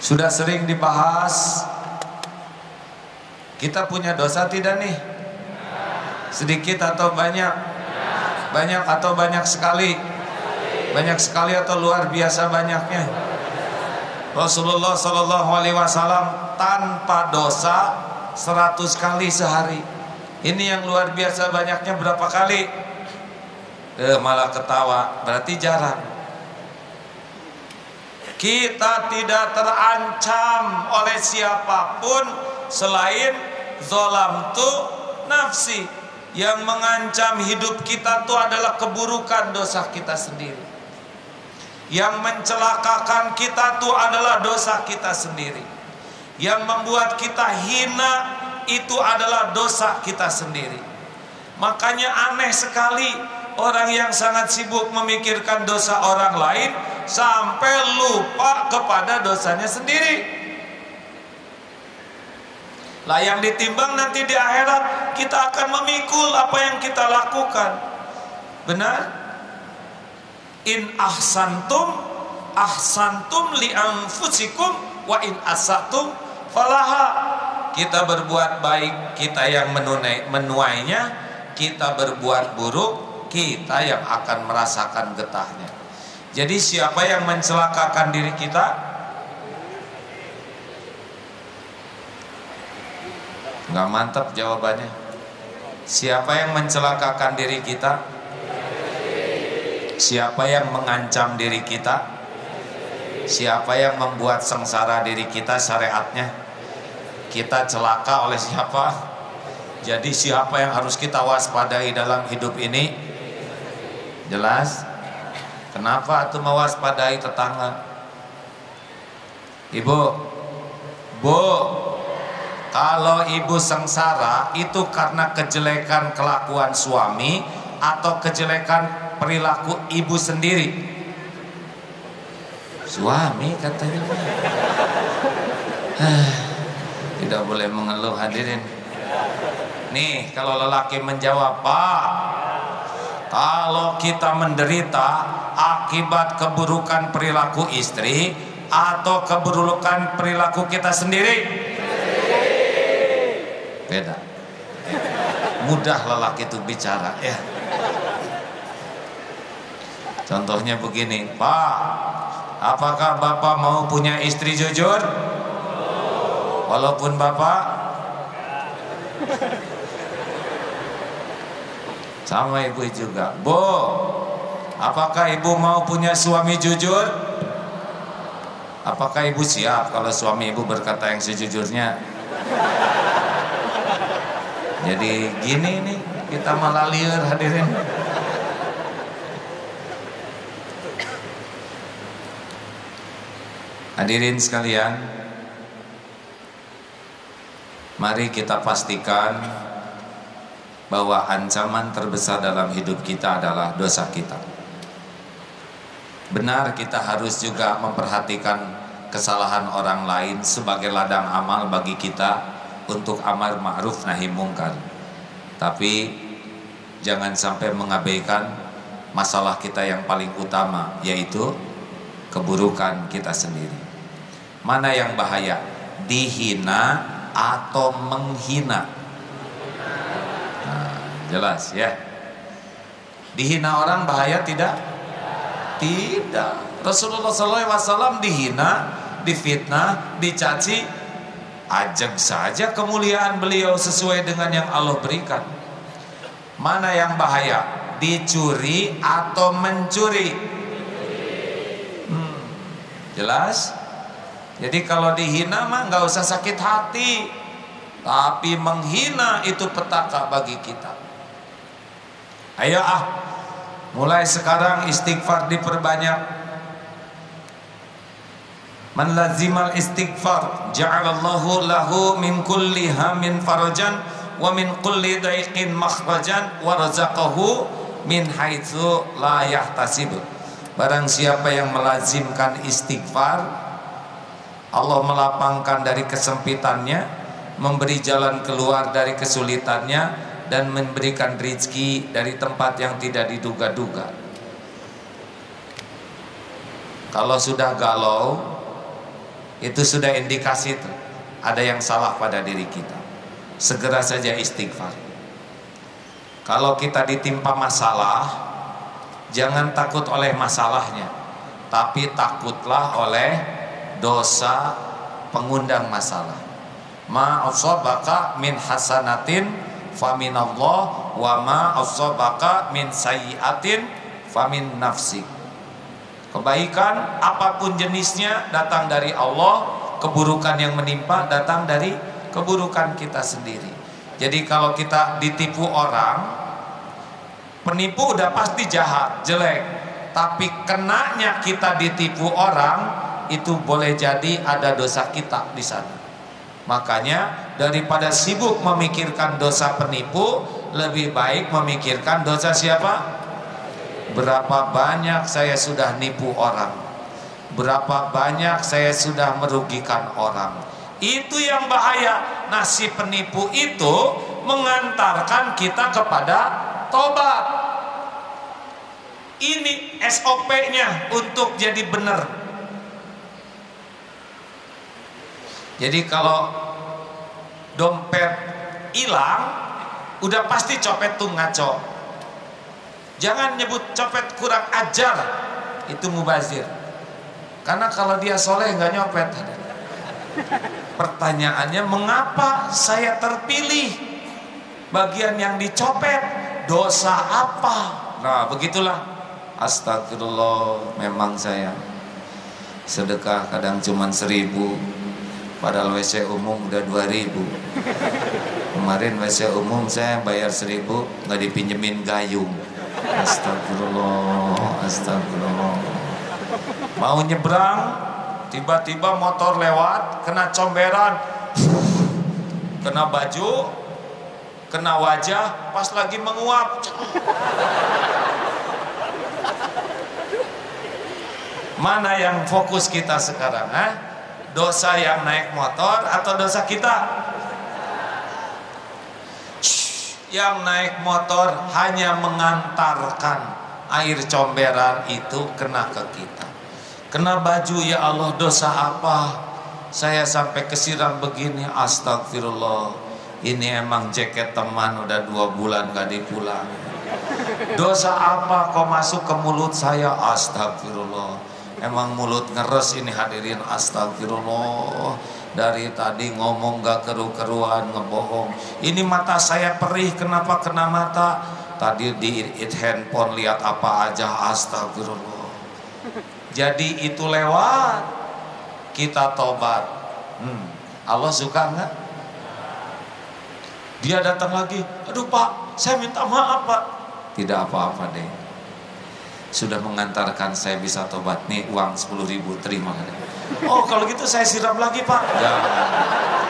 Sudah sering dibahas Kita punya dosa tidak nih? Sedikit atau banyak? Banyak atau banyak sekali? Banyak sekali atau luar biasa banyaknya? Rasulullah Shallallahu Alaihi Wasallam tanpa dosa 100 kali sehari. Ini yang luar biasa banyaknya berapa kali? Eh, malah ketawa, berarti jarang. Kita tidak terancam oleh siapa pun selain zolam tu nafsi. Yang mengancam hidup kita itu adalah keburukan dosa kita sendiri. Yang mencelakakan kita itu adalah dosa kita sendiri. Yang membuat kita hina itu adalah dosa kita sendiri. Makanya aneh sekali orang yang sangat sibuk memikirkan dosa orang lain sampai lupa kepada dosanya sendiri. Lah yang ditimbang nanti di akhirat kita akan memikul apa yang kita lakukan. Benar? In ahsantum ahsantum li anfusikum wa in asatum falaha. Kita berbuat baik, kita yang menunai, menuainya, kita berbuat buruk, kita yang akan merasakan getahnya. Jadi siapa yang mencelakakan diri kita? Nggak mantap jawabannya. Siapa yang mencelakakan diri kita? Siapa yang mengancam diri kita? Siapa yang membuat sengsara diri kita syariatnya? Kita celaka oleh siapa? Jadi siapa yang harus kita waspadai dalam hidup ini? Jelas? Kenapa itu mewaspadai tetangga? Ibu, Bu, kalau ibu sengsara itu karena kejelekan kelakuan suami atau kejelekan perilaku ibu sendiri. Suami katanya. Tidak boleh mengeluh hadirin. Nih kalau lelaki menjawab Pak Kalau kita menderita akibat keburukan perilaku istri Atau keburukan perilaku kita sendiri. Beda. Mudah lelaki itu bicara ya. Contohnya begini Pak Apakah Bapak mau punya istri jujur? Walaupun Bapak sama ibu juga. Bu Apakah ibu mau punya suami jujur? Apakah ibu siap Kalau suami ibu berkata yang sejujurnya? Jadi gini nih Kita malah liur hadirin. Hadirin sekalian Mari kita pastikan bahwa ancaman terbesar dalam hidup kita adalah dosa kita. Benar kita harus juga memperhatikan kesalahan orang lain sebagai ladang amal bagi kita untuk amar ma'ruf nahi mungkar. Tapi jangan sampai mengabaikan masalah kita yang paling utama yaitu keburukan kita sendiri. Mana yang bahaya? Dihina atau menghina. Jelas ya. Dihina orang bahaya tidak? Tidak. Rasulullah SAW dihina, difitnah, dicaci, ajak saja kemuliaan beliau sesuai dengan yang Allah berikan. Mana yang bahaya? Dicuri atau mencuri? Hmm, jelas? Jadi kalau dihina mah nggak usah sakit hati, tapi menghina itu petaka bagi kita. Ayo ah, mulai sekarang istighfar diperbanyak. Man lazimal istighfar ja'alallahu lahu min kulli hamin farajan wa min kulli daiqin makhrajan wa razaqahu min haitsu la yahtasib. Barang siapa yang melazimkan istighfar, Allah melapangkan dari kesempitannya, memberi jalan keluar dari kesulitannya, dan memberikan rizki dari tempat yang tidak diduga-duga. Kalau sudah galau, Itu sudah indikasi itu. Ada yang salah pada diri kita. Segera saja istighfar. Kalau kita ditimpa masalah, jangan takut oleh masalahnya, tapi takutlah oleh dosa pengundang masalah. Ma asabaka min hasanatin faminallah wa ma asabaka min sayyiatin famin nafsik. Kebaikan apa pun jenisnya datang dari Allah, keburukan yang menimpa datang dari keburukan kita sendiri. Jadi kalau kita ditipu orang, penipu udah pasti jahat, jelek. Tapi kenanya kita ditipu orang, itu boleh jadi ada dosa kita di sana. Makanya daripada sibuk memikirkan dosa penipu, lebih baik memikirkan dosa siapa? Berapa banyak saya sudah nipu orang? Berapa banyak saya sudah merugikan orang? Itu yang bahaya. Nah si penipu itu mengantarkan kita kepada tobat. Ini SOP-nya untuk jadi benar. Jadi kalau dompet hilang Udah pasti copet tuh ngaco. Jangan nyebut copet kurang ajar Itu mubazir. Karena kalau dia soleh nggak nyopet. Pertanyaannya mengapa saya terpilih? Bagian yang dicopet Dosa apa? Nah begitulah. Astagfirullah Memang saya Sedekah kadang cuma seribu Padahal WC umum udah dua ribu Kemarin WC umum saya bayar seribu nggak dipinjemin gayung Astagfirullah, astagfirullah. Mau nyebrang, tiba-tiba motor lewat, kena comberan, kena baju, kena wajah, pas lagi menguap. Mana yang fokus kita sekarang? Eh? Dosa yang naik motor atau dosa kita? yang naik motor hanya mengantarkan air comberan itu kena ke kita. Kena baju ya Allah dosa apa? Saya sampai kesiram begini astagfirullah. Ini emang jaket teman udah dua bulan gak dipulang. Dosa apa kok masuk ke mulut saya? Astagfirullah emang mulut ngeres ini hadirin astagfirullah. Dari tadi ngomong gak keru-keruan ngebohong. Ini mata saya perih kenapa kena mata? Tadi di handphone lihat apa aja astagfirullah. Jadi itu lewat. Kita tobat. Hmm. Allah suka nggak? Dia datang lagi. Aduh pak saya minta maaf pak. Tidak apa-apa deh sudah mengantarkan saya bisa tobat nih uang 10 ribu terima Oh kalau gitu saya siram lagi pak. Jangan.